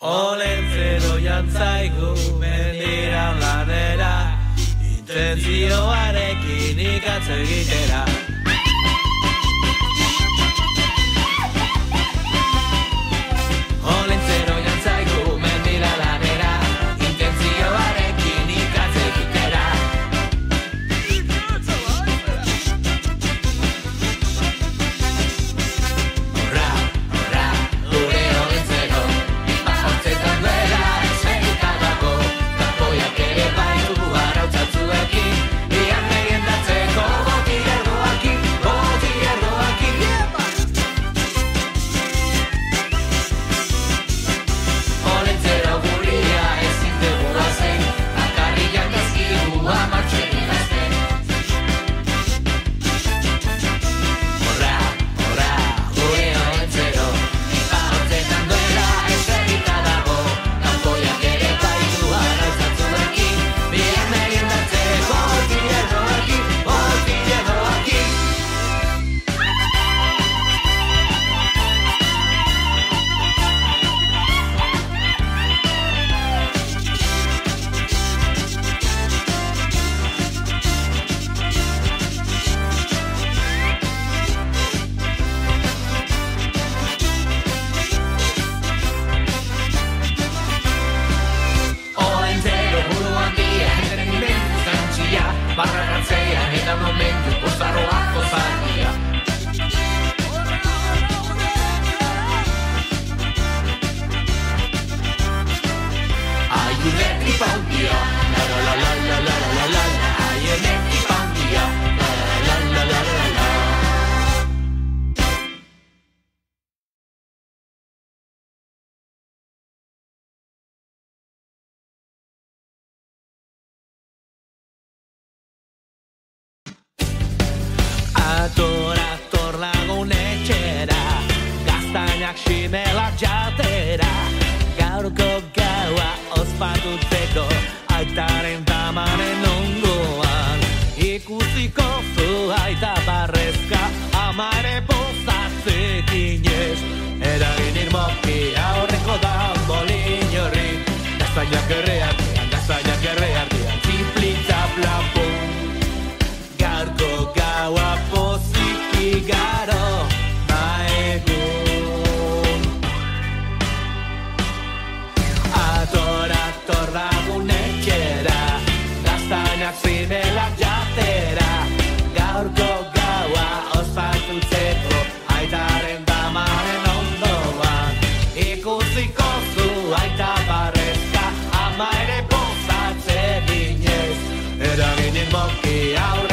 Olentzero jantzaigu mendira lanera, intenzioarekin ikatze egitera. Ekipandia La la la la la la la la la Haien ekipandia La la la la la la la Ator, ator lagun etxera Gaztainak simela que ahora.